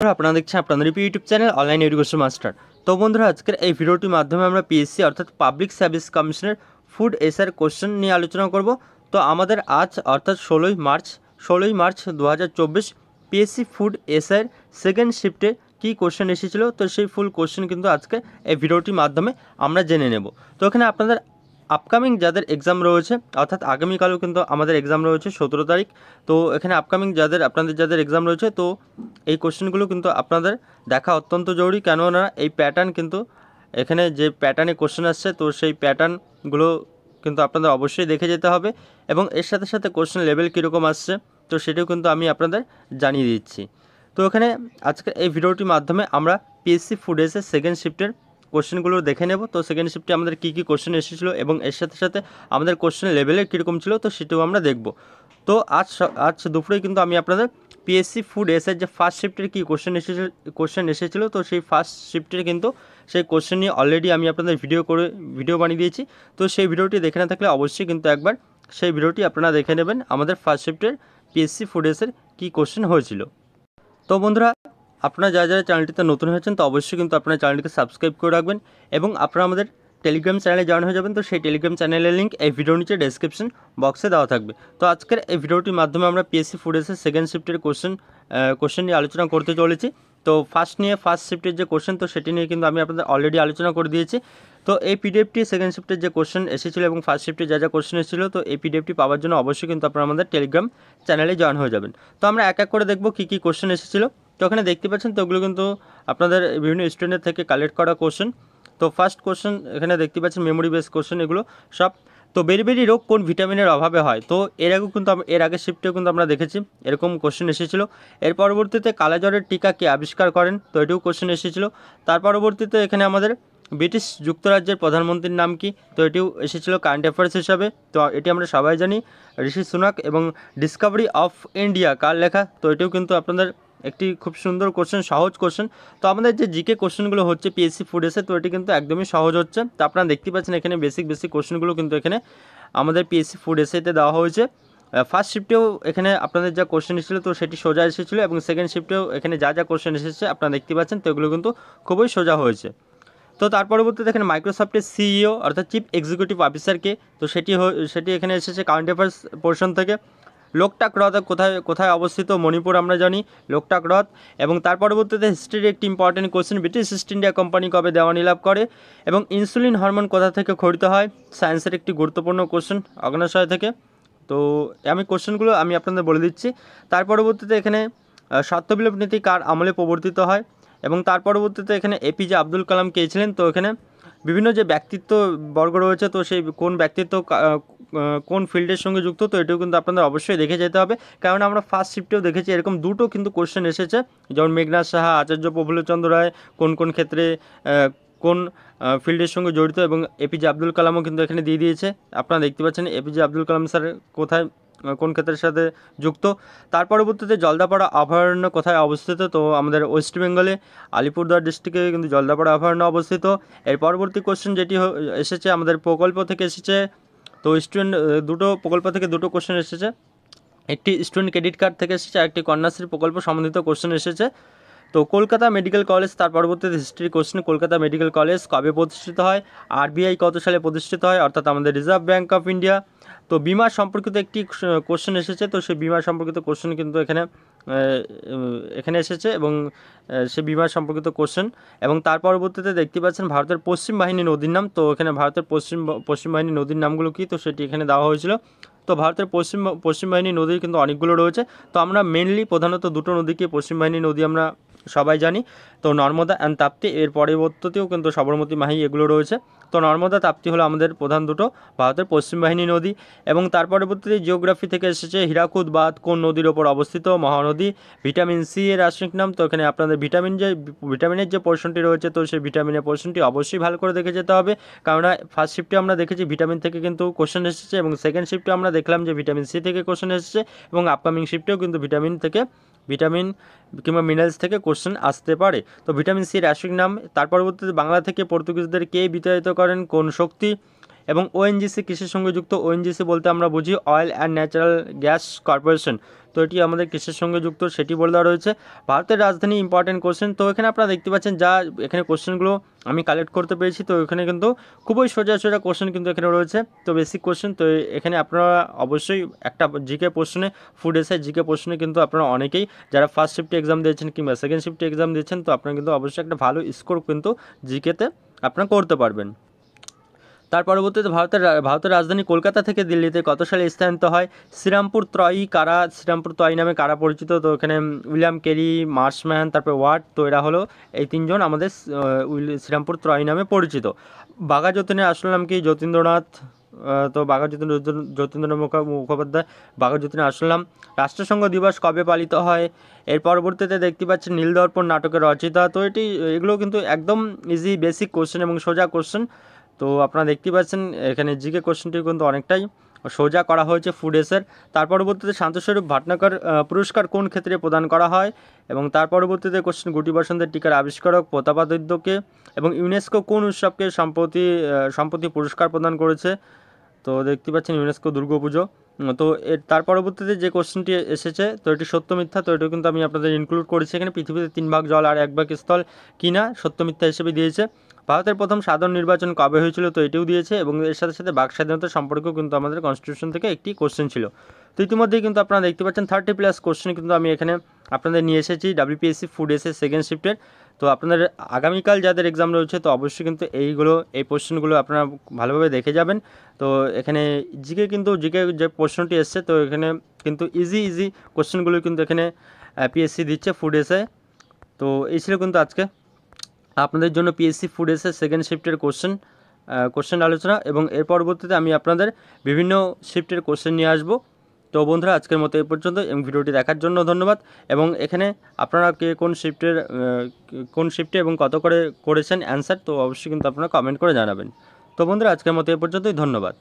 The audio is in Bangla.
আপনারা দেখছেন আপনাদের YouTube channel online education master তো বন্ধুরা, আজকের এই ভিডিওটির মাধ্যমে আমরা পিএসসি অর্থাৎ পাবলিক সার্ভিস কমিশনের ফুড এসআর কোশ্চেন নিয়ে আলোচনা করব। তো আমাদের আজ, অর্থাৎ ষোলোই মার্চ ষোলোই মার্চ দু হাজার চব্বিশ পিএসসি ফুড এসআর সেকেন্ড শিফটে কী কোশ্চেন এসেছিল? তো সেই ফুল কোশ্চেন কিন্তু আজকে এই ভিডিওটির মাধ্যমে আমরা জেনে নেব। তো এখানে আপনাদের আপকামিং যাদের এক্সাম রয়েছে, অর্থাৎ আগামীকালও কিন্তু আমাদের এক্সাম রয়েছে সতেরো তারিখ, তো এখানে আপকামিং যাদের, আপনাদের যাদের এক্সাম রয়েছে, তো এই কোশ্চেনগুলো কিন্তু আপনাদের দেখা অত্যন্ত জরুরি, কেননা এই প্যাটার্ন কিন্তু এখানে যে প্যাটার্নে কোশ্চেন আসছে, তো সেই প্যাটার্নগুলো কিন্তু আপনাদের অবশ্যই দেখে যেতে হবে এবং এর সাথে সাথে কোশ্চেন লেভেল কীরকম আসছে, তো সেটাও কিন্তু আমি আপনাদের জানিয়ে দিচ্ছি। তো এখানে আজকে এই ভিডিওটির মাধ্যমে আমরা পিএসসি ফুডেসের সেকেন্ড শিফটের কোশ্চেনগুলো দেখে নেব। তো সেকেন্ড শিফটে আমাদের কী কী কোশ্চেন এসেছিল এবং এর সাথে সাথে আমাদের কোশ্চেন লেভেলে কীরকম ছিল, তো সেটাও আমরা দেখব। তো আজ আজ দুপুরে কিন্তু আমি আপনাদের পিএসসি ফুড এসের যে ফার্স্ট শিফটের কী কোশ্চেন এসেছিল কোশ্চেন এসেছিল, তো সেই ফার্স্ট শিফটের কিন্তু সেই কোশ্চেন নিয়ে অলরেডি আমি আপনাদের ভিডিও করে ভিডিও বানিয়ে দিয়েছি। তো সেই ভিডিওটি দেখে না থাকলে অবশ্যই কিন্তু একবার সেই ভিডিওটি আপনারা দেখে নেবেন আমাদের ফার্স্ট শিফটের পিএসসি ফুড এসের কী কোশ্চেন হয়েছিল। তো বন্ধুরা আপনারা যারা যারা চ্যানেলটিতে নতুন হয়েছেন, তো অবশ্যই কিন্তু আপনারা চ্যানেলটিকে সাবস্ক্রাইব করে রাখবেন এবং আপনারা আমাদের টেলিগ্রাম চ্যানেলে জয়েন হয়ে যাবেন, তো সেই টেলিগ্রাম চ্যানেলের লিঙ্ক এই ভিডিওর নিচে ডেসক্রিপশন বক্সে দেওয়া থাকবে। তো আজকের এই ভিডিওটির মাধ্যমে আমরা পিএসসি ফুডেসের সেকেন্ড শিফটের কোশ্চেন কোশ্চেন নিয়ে আলোচনা করতে চলেছি। তো ফার্স্ট নিয়ে ফার্স্ট শিফটের যে কোশ্চেন তো সেটি নিয়ে কিন্তু আমি আপনাদের অলরেডি আলোচনা করে দিয়েছি। তো এই পিডিএফটি সেকেন্ড শিফটের যে কোশ্চেন এসেছিল এবং ফার্স্ট শিফটে যা যা কোশ্চেন এসেছিল, তো এই পিডিএফটি পাওয়ার জন্য অবশ্যই কিন্তু আপনারা আমাদের টেলিগ্রাম চ্যানেলে জয়েন হয়ে যাবেন। তো আমরা এক এক করে দেখব কী কী কোশ্চেন এসেছিল। তো ওখানে দেখতে পাচ্ছেন তো ওগুলো কিন্তু আপনাদের বিভিন্ন স্টুডেন্টের থেকে কালেক্ট করা কোশ্চেন তো ফার্স্ট কোশ্চেন এখানে দেখতে পাচ্ছেন মেমোরি বেস কোশ্চেন এগুলো সব। তো বেরিবেরি রোগ কোন ভিটামিনের অভাবে হয়? তো এর আগেও কিন্তু এর আগের শিফটেও কিন্তু আমরা দেখেছি, এরকম কোশ্চেন এসেছিল। এর পরবর্তীতে কালাজ্বরের টিকা কে আবিষ্কার করেন? তো এটিও কোশ্চেন এসেছিল। তার পরবর্তীতে এখানে আমাদের ব্রিটিশ যুক্তরাজ্যের প্রধানমন্ত্রীর নাম কি? তো এটিও এসেছিল কারেন্ট অ্যাফেয়ার্স হিসাবে। তো এটি আমরা সবাই জানি, ঋষি সুনাক এবং ডিসকভারি অফ ইন্ডিয়া কার লেখা? তো এটিও কিন্তু আপনাদের একটি খুব সুন্দর কোশ্চেন সহজ কোশ্চেন তো আমাদের যে জিকে কোশ্চেনগুলো হচ্ছে পিএসসি ফুড এসে তো এটি কিন্তু একদমই সহজ হচ্ছে। তো আপনারা দেখতে পাচ্ছেন এখানে বেসিক বেসিক কোশ্চেনগুলো কিন্তু এখানে আমাদের পিএসসি ফুড এসেতে দেওয়া হয়েছে। ফার্স্ট শিফটেও এখানে আপনাদের যা কোশ্চেন এসেছিল, তো সেটি সোজা এসেছিল এবং সেকেন্ড শিফটেও এখানে যা যা কোশ্চেন এসেছে আপনারা দেখতে পাচ্ছেন, তো এগুলো কিন্তু খুবই সোজা হয়েছে। তো তার পরবর্তীতে এখানে মাইক্রোসফটের সিইও অর্থাৎ চিফ এক্সিকিউটিভ অফিসারকে তো সেটি সেটি এখানে এসেছে কারেন্ট অ্যাফেয়ার্স পোর্শন থেকে। লোকটাক হ্রদ কোথায় কোথায় অবস্থিত মণিপুর আমরা জানি, লোকটাক হ্রদ এবং তার পরবর্তীতে হিস্ট্রির একটি important question British East India company কবে দেওয়ানি লাভ করে? এবং ইনসুলিন হরমোন কোথা থেকে খরিত হয়? সায়েন্সের একটি গুরুত্বপূর্ণ কোশ্চেন অগ্নাশয় থেকে। তো আমি কোশ্চেনগুলো আমি আপনাদের বলে দিচ্ছি। তার পরবর্তীতে এখানে সত্যবিলোপ নীতি কার আমলে প্রবর্তিত হয়? এবং তার পরবর্তীতে এখানে এপিজে আব্দুল কালাম কে ছিলেন? তো এখানে বিভিন্ন যে ব্যক্তিত্ব বর্গ রয়েছে, তো সেই কোন ব্যক্তিত্ব কোন ফিল্ডের সঙ্গে যুক্ত, তো এটাও কিন্তু আপনাদের অবশ্যই দেখে যেতে হবে। কারণ আমরা ফার্স্ট শিফটেও দেখেছি এরকম দুটো কিন্তু কোশ্চেন এসেছে। যেমন মেঘনাথ সাহা, আচার্য প্রফুল্লচন্দ্র রায় কোন কোন ক্ষেত্রে কোন ফিল্ডের সঙ্গে জড়িত এবং এপিজে আব্দুল কালামও কিন্তু এখানে দিয়ে দিয়েছে। আপনারা দেখতে পাচ্ছেন এপিজে আব্দুল কালাম স্যার কোথায় কোন ক্ষেত্রের সাথে যুক্ত। তার পরবর্তীতে জলদাপাড়া অভয়ারণ্য কোথায় অবস্থিত, তো আমাদের ওয়েস্ট বেঙ্গলে আলিপুরদুয়ার ডিস্ট্রিক্টে কিন্তু জলদাপাড়া অভয়ারণ্য অবস্থিত। এর পরবর্তী কোশ্চেন যেটি এসেছে, আমাদের প্রকল্প থেকে এসেছে তো স্টুডেন্ট দুটো প্রকল্প থেকে দুটো কোশ্চেন এসেছে। একটি স্টুডেন্ট ক্রেডিট কার্ড থেকে এসেছে, আর একটি কন্যাশ্রী প্রকল্প সম্বন্ধিত কোশ্চেন এসেছে। তো কলকাতা মেডিকেল কলেজ তার পরবর্তীতে history question Kolkata medical college কবে প্রতিষ্ঠিত হয় আরবিআই কত সালে প্রতিষ্ঠিত হয়, অর্থাৎ আমাদের রিজার্ভ ব্যাঙ্ক অফ ইন্ডিয়া তো বিমা সম্পর্কিত একটি কোশ্চেন এসেছে, তো সেই বিমা সম্পর্কিত কোশ্চেন কিন্তু এখানে এখানে এসেছে এবং সে বিমা সম্পর্কিত কোশ্চেন এবং তার পরবর্তীতে দেখতে পাচ্ছেন ভারতের পশ্চিম বাহিনী নদীর নাম, তো এখানে ভারতের পশ্চিম পশ্চিম বাহিনী নদীর নামগুলো কী, তো সেটি এখানে দেওয়া হয়েছিল। তো ভারতের পশ্চিম পশ্চিম বাহিনী নদী কিন্তু অনেকগুলো রয়েছে, তো আমরা মেনলি প্রধানত দুটো নদীকে পশ্চিম বাহিনী নদী আমরা সবাই জানি। তো নর্মদা অ্যান্ড তাপ্তি, এর পরবর্তীতেও কিন্তু সবরমতী মাহি এগুলো রয়েছে। তো নর্মদা, তাপ্তি হলো আমাদের প্রধান দুটো, ভারতের পশ্চিম বাহিনী নদী এবং তার পরবর্তীতে জিওগ্রাফি থেকে এসেছে হীরাকুদ বাঁধ, কোন নদীর ওপর অবস্থিত, মহানদী ভিটামিন সি এর রাসায়নিক নাম। তো এখানে আপনাদের ভিটামিন যে ভিটামিনের যে পোর্শনটি রয়েছে, তো সেই ভিটামিনের পোর্শনটি অবশ্যই ভালো করে দেখে যেতে হবে। কেননা ফার্স্ট শিফটে আমরা দেখেছি ভিটামিন থেকে কিন্তু কোশ্চেন এসেছে এবং সেকেন্ড শিফটে আমরা দেখলাম যে ভিটামিন সি থেকে কোশ্চেন এসেছে এবং আপকামিং শিফটেও কিন্তু ভিটামিন থেকে ভিটামিন কিংবা মিনারেলস থেকে কোশ্চেন আসতে পারে। তো ভিটামিন সি রাসায়নিক নাম, তার পরবর্তীতে বাংলা থেকে পর্তুগিজদের কে বিতাড়িত করেন, কোন শক্তি এবং ওএনজিসি কৃষির সঙ্গে যুক্ত? ওএনজিসি বলতে আমরা বুঝি oil and natural gas corporation তো এটি আমাদের কিসের সঙ্গে যুক্ত সেটি বলে দেওয়া রয়েছে। ভারতের রাজধানী ইম্পর্টেন্ট কোশ্চেন তো এখানে আপনারা দেখতে পাচ্ছেন যা এখানে কোশ্চেনগুলো আমি কালেক্ট করতে পেরেছি। তো এখানে কিন্তু খুবই সোজা সোজা কোশ্চেন কিন্তু এখানে রয়েছে। তো বেসিক কোশ্চেন তো এখানে আপনারা অবশ্যই একটা জিকে প্রশ্নে ফুড এসে জিকে প্রশ্নে কিন্তু আপনারা অনেকেই যারা ফার্স্ট শিফটে এক্সাম দিয়েছেন কিংবা সেকেন্ড শিফটে এক্সাম দিয়েছেন, তো আপনারা কিন্তু অবশ্যই একটা ভালো স্কোর কিন্তু জিকেতে আপনারা করতে পারবেন। তার পরবর্তীতে ভারতের ভারতের রাজধানী কলকাতা থেকে দিল্লিতে কত সালে স্থানান্তরিত হয় শ্রীরামপুর ত্রয়ী কারা, শ্রীরামপুর ত্রয়ী নামে কারা পরিচিত? তো এখানে উইলিয়াম কেরি মার্সম্যান তারপরে ওয়ার্ড তো এরা হলো এই তিনজন আমাদের শ্রীরামপুর ত্রয়ী নামে পরিচিত। বাঘা যতীনের আসল নাম কি? যতীন্দ্রনাথ তো বাঘা যতীন যতীন্দ্রনাথ মুখোপাধ্যায়, বাঘা যতীনের আসল নাম। রাষ্ট্রসংঘ দিবস কবে পালিত হয়? এর পরবর্তীতে দেখতে পাচ্ছেন নীলদর্পণ নাটকের রচয়িতা তো এটি, এগুলো কিন্তু একদম ইজি বেসিক কোশ্চেন এবং সোজা কোশ্চেন তো আপনারা দেখতে পাচ্ছেন, এখানে জিকে কোশ্চেনটি কিন্তু অনেকটাই সোজা করা হয়েছে ফুড এসের তার পরবর্তীতে শান্তস্বরূপ ভাটনাকর পুরস্কার কোন ক্ষেত্রে প্রদান করা হয়? এবং তার পরবর্তীতে কোশ্চেন গুটি বসন্তের টিকার আবিষ্কারক প্রতাপাদিত্যকে এবং ইউনেস্কো কোন উৎসবকে সম্প্রতি সম্প্রতি পুরস্কার প্রদান করেছে? তো দেখতে পাচ্ছেন ইউনেস্কো দুর্গাপুজো তো এর, তার পরবর্তীতে যে কোশ্চেনটি এসেছে, তো এটি সত্য মিথ্যা, তো এটাও কিন্তু আমি আপনাদের ইনক্লুড করেছি। এখানে পৃথিবীতে তিন ভাগ জল আর এক ভাগ স্থল কিনা সত্য মিথ্যা হিসেবে দিয়েছে। ভারতের প্রথম সাধারণ নির্বাচন কবে হয়েছিল তো এটিও দিয়েছে এবং এর সাথে সাথে বাক স্বাধীনতা সম্পর্কেও কিন্তু আমাদের কনস্টিটিউশন থেকে একটি কোশ্চেন ছিল। তো ইতিমধ্যেই কিন্তু আপনারা দেখতে পাচ্ছেন থার্টি প্লাস কোশ্চেন কিন্তু আমি এখানে আপনাদের নিয়ে এসেছি। ডাব্লিউপিএসসি ফুড এসে সেকেন্ড শিফটের তো আপনাদের আগামীকাল যাদের এক্সাম রয়েছে তো অবশ্যই কিন্তু এইগুলো, এই কোশ্চেনগুলো আপনারা ভালোভাবে দেখে যাবেন। তো এখানে জিকে কিন্তু, জিকে যে প্রশ্নটি এসছে তো এখানে কিন্তু ইজি ইজি কোশ্চেনগুলো কিন্তু এখানে পিএসসি দিচ্ছে ফুড এসে তো এই ছিল কিন্তু আজকে। আপনাদের জন্য পিএসসি ফুড এসে সেকেন্ড শিফটের কোশ্চেন কোশ্চেন আলোচনা এবং এর পরবর্তীতে আমি আপনাদের বিভিন্ন শিফটের কোশ্চেন নিয়ে আসব। তো বন্ধুরা, আজকের মতো এই পর্যন্ত এবং ভিডিওটি দেখার জন্য ধন্যবাদ। এবং এখানে আপনারা কে কোন শিফটের কোন শিফটে এবং কত করে করেছেন অ্যান্সার তো অবশ্যই কিন্তু আপনারা কমেন্ট করে জানাবেন। তো বন্ধুরা, আজকের মতো এ পর্যন্তই। ধন্যবাদ।